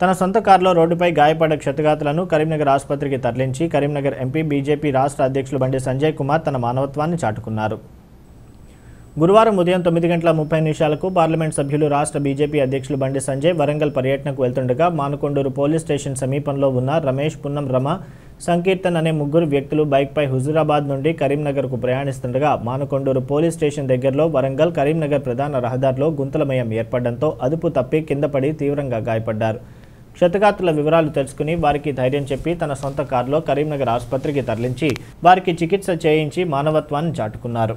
తన సొంత కారులో రోడ్డుపై గాయపడ్డ క్షతగాతులను కరీంనగర్ ఆసుపత్రికి తరలించి కరీంనగర్ ఎంపీ బీజేపీ రాష్ట్ర అధ్యక్షులు బండి సంజయ్ కుమార్ తన మానవత్వాన్ని చాటుకున్నారు. గురువారం ఉదయం తొమ్మిది గంటల ముప్పై నిమిషాలకు పార్లమెంట్ సభ్యులు రాష్ట్ర బీజేపీ అధ్యక్షులు బండి సంజయ్ వరంగల్ పర్యటనకు వెళ్తుండగా మానుకొండూరు పోలీస్ స్టేషన్ సమీపంలో ఉన్న రమేష్ పున్నం రమ సంకీర్తన్ అనే ముగ్గురు వ్యక్తులు బైక్పై హుజురాబాద్ నుండి కరీంనగర్కు ప్రయాణిస్తుండగా మానుకొండూరు పోలీస్ స్టేషన్ దగ్గరలో వరంగల్ కరీంనగర్ ప్రధాన రహదారిలో గుంతలమయం ఏర్పడడంతో అదుపు తప్పి కిందపడి తీవ్రంగా గాయపడ్డారు. క్షతగాత్రుల వివరాలు తెలుసుకుని వారికి ధైర్యం చెప్పి తన సొంత కారులో కరీంనగర్ ఆసుపత్రికి తరలించి వారికి చికిత్స చేయించి మానవత్వాన్ని చాటుకున్నారు.